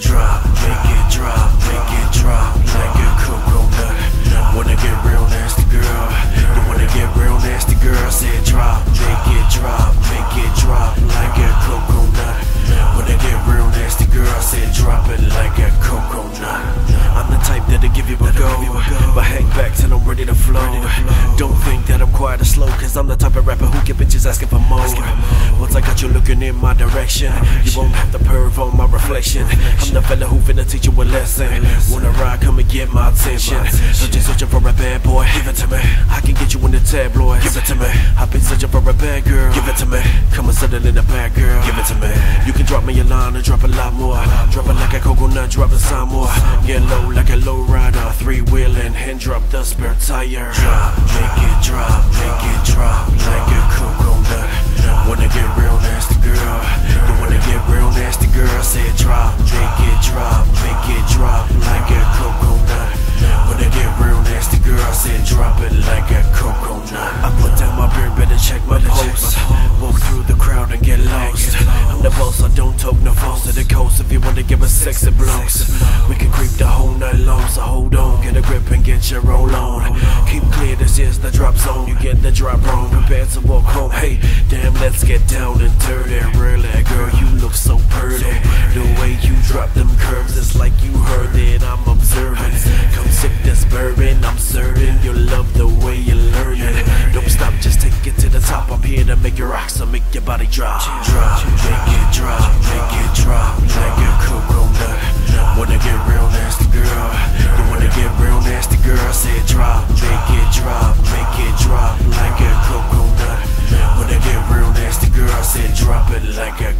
Drop, make it, drop, make it, drop, coconut. Wanna get real nasty, girl? You wanna get real nasty, girl? Drop, it, drop, it, drop, like a coconut. Wanna get real nasty, girl? Drop it like a coconut. I'm the type that'll give you hang back till I'm ready to flow. Don't think that I'm quiet or slow, cause I'm the type of rapper who get bitches asking for more. Once I got you looking in my direction, you won't have to perv on my reflection. I'm the fella who finna teach you a lesson. Wanna ride, come and get my attention. Searching, searching for a bad boy, give it to me. I can get you in the tabloids, give it to me. I've been searching for a bad girl, give it to me. Come and settle in the bad girl, give it to me. You can drop me a line and drop a lot more. Drop it like a coconut, drop it some more. Get low like a low rider, three wheeling, hand drop the spare tire. Drop, make it drop, make it drop like a coconut. Wanna get real nasty, girl? You wanna get real nasty, girl? Say it drop, make it drop, make it drop like a coconut. Wanna get real nasty, girl? Say it drop it like a coconut. I put down my beer, better check my pulse. Walk through the crowd and get lost. I'm the boss, I don't talk no false to the coast. If you wanna give us sexy blows, we can creep the whole night long. So hold on, get a grip and get your roll on. Keep clear, this is the drop zone. You get the drop wrong, prepare to walk home. Hey, damn, let's get down and dirty. Really, girl, you look so pretty. The way you drop them curves, it's like you heard it. I'm observing. Come sip this bourbon, I'm certain you'll love the way you learn it. Don't stop, just take it to the top. I'm here to make you rock, so make your body drop. Drop, make it drop, make it drop like a